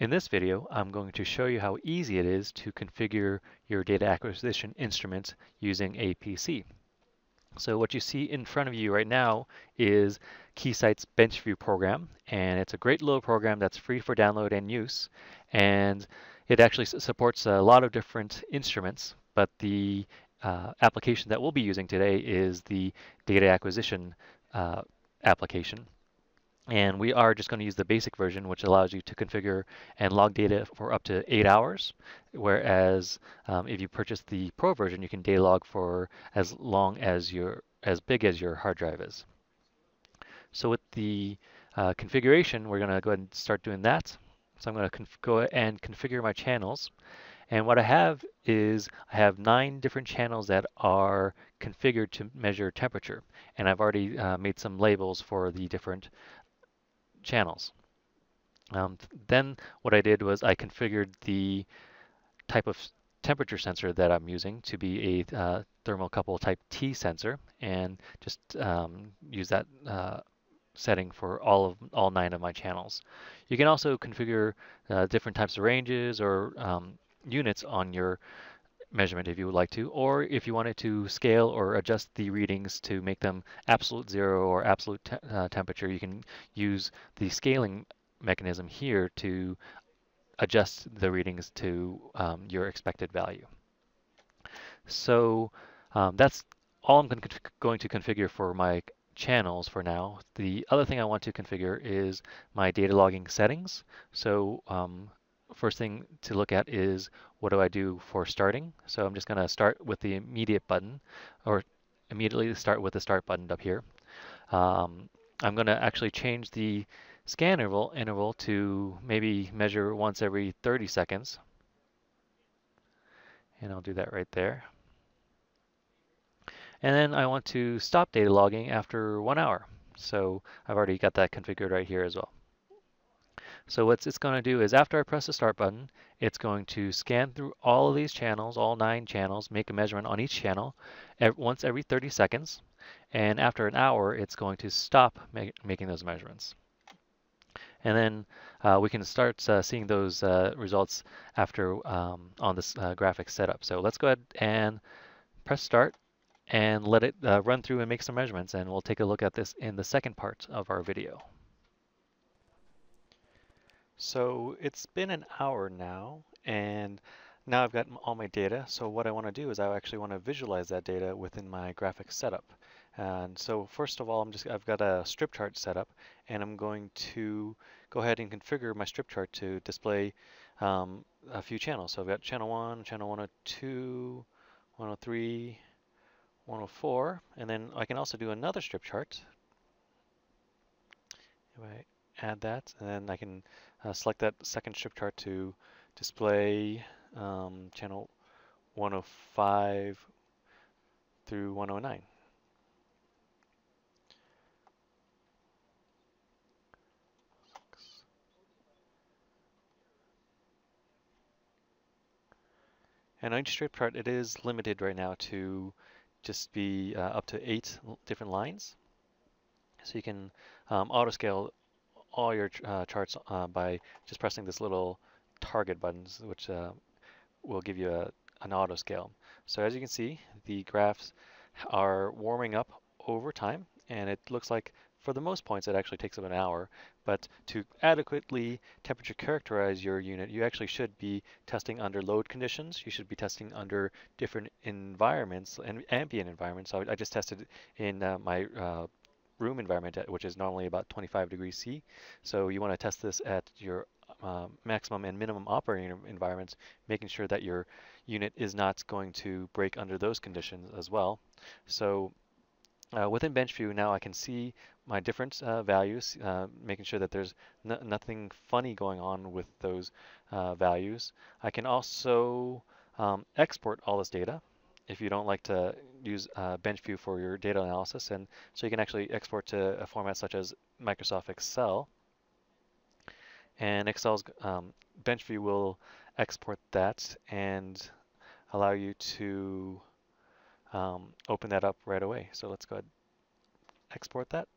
In this video, I'm going to show you how easy it is to configure your data acquisition instruments using APC. So what you see in front of you right now is Keysight's BenchVue program, and it's a great little program that's free for download and use, and it actually supports a lot of different instruments, but the uh, application that we'll be using today is the data acquisition uh, application. And we are just going to use the basic version, which allows you to configure and log data for up to eight hours. Whereas um, if you purchase the Pro version, you can data log for as long as your as big as your hard drive is. So with the uh, configuration, we're going to go ahead and start doing that. So I'm going to go and configure my channels. And what I have is I have nine different channels that are configured to measure temperature. And I've already uh, made some labels for the different channels. Um, then what I did was I configured the type of temperature sensor that I'm using to be a uh, thermocouple type T sensor and just um, use that uh, setting for all of all nine of my channels. You can also configure uh, different types of ranges or um, units on your measurement if you would like to, or if you wanted to scale or adjust the readings to make them absolute zero or absolute te uh, temperature, you can use the scaling mechanism here to adjust the readings to um, your expected value. So um, that's all I'm going to configure for my channels for now. The other thing I want to configure is my data logging settings. So um, first thing to look at is what do I do for starting? So I'm just going to start with the immediate button or immediately start with the start button up here. Um, I'm going to actually change the scan interval, interval to maybe measure once every 30 seconds. And I'll do that right there. And then I want to stop data logging after one hour. So I've already got that configured right here as well. So what it's going to do is after I press the start button, it's going to scan through all of these channels, all nine channels, make a measurement on each channel once every 30 seconds. And after an hour, it's going to stop making those measurements. And then uh, we can start uh, seeing those uh, results after um, on this uh, graphic setup. So let's go ahead and press start and let it uh, run through and make some measurements. And we'll take a look at this in the second part of our video. So it's been an hour now, and now I've got all my data. So what I want to do is I actually want to visualize that data within my graphics setup. And so first of all, I'm just I've got a strip chart set up, and I'm going to go ahead and configure my strip chart to display um, a few channels. So I've got channel 1, channel 102, 103, 104, and then I can also do another strip chart. I add that, and then I can uh, select that second strip chart to display um, channel 105 through 109. And each strip chart, it is limited right now to just be uh, up to eight different lines. So you can um, auto scale all your uh, charts uh, by just pressing this little target buttons, which uh, will give you a, an auto scale. So as you can see, the graphs are warming up over time, and it looks like for the most points it actually takes about an hour, but to adequately temperature characterize your unit, you actually should be testing under load conditions. You should be testing under different environments and ambient environments. So I just tested in uh, my uh, room environment, which is normally about 25 degrees C. So you want to test this at your uh, maximum and minimum operating environments, making sure that your unit is not going to break under those conditions as well. So uh, within BenchVue now I can see my different uh, values, uh, making sure that there's nothing funny going on with those uh, values. I can also um, export all this data if you don't like to use uh, BenchVue for your data analysis. And so you can actually export to a format such as Microsoft Excel. And Excel's um, BenchVue will export that and allow you to um, open that up right away. So let's go ahead export that.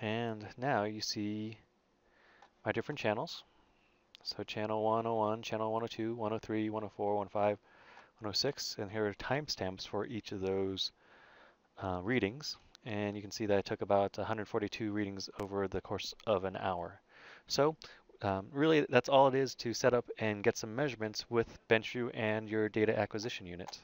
And now you see my different channels. So channel 101, channel 102, 103, 104, 105, 106, and here are timestamps for each of those uh, readings. And you can see that I took about 142 readings over the course of an hour. So um, really, that's all it is to set up and get some measurements with BenchVue and your data acquisition unit.